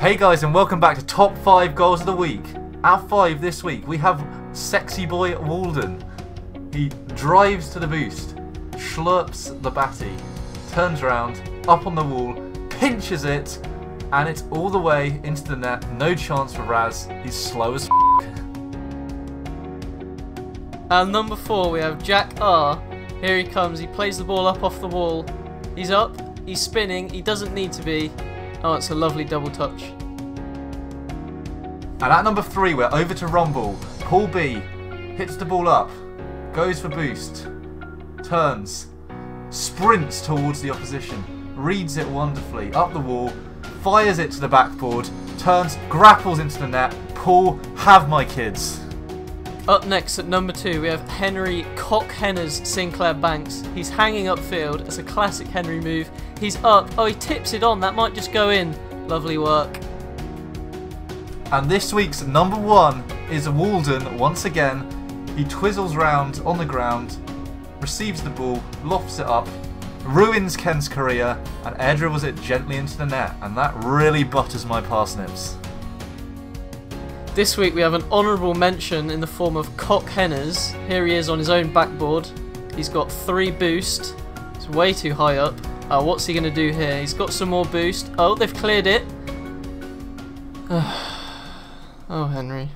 Hey guys and welcome back to top 5 goals of the week. At 5 this week we have sexy boy Walden. He drives to the boost, slurps the batty, turns around, up on the wall, pinches it, and it's all the way into the net. No chance for Raz. He's slow as. And number 4 we have Jack R. Here he comes, he plays the ball up off the wall. He's up, he's spinning, he doesn't need to be. Oh, it's a lovely double touch. And at number 3 we're over to Rumble. Paul B hits the ball up, goes for boost, turns, sprints towards the opposition, reads it wonderfully, up the wall, fires it to the backboard, turns, grapples into the net. Paul, have my kids. Up next at number 2 we have Henry Cockhenners Sinclair Banks. He's hanging upfield. It's a classic Henry move. He's up. Oh, he tips it on. That might just go in. Lovely work. And this week's number one is Walden once again. He twizzles round on the ground, receives the ball, lofts it up, ruins Ken's career, and air dribbles it gently into the net. And that really butters my parsnips. This week we have an honourable mention in the form of Cock Henners. Here he is on his own backboard. He's got three boost. It's way too high up. Uh, what's he going to do here? He's got some more boost. Oh, they've cleared it. oh, Henry.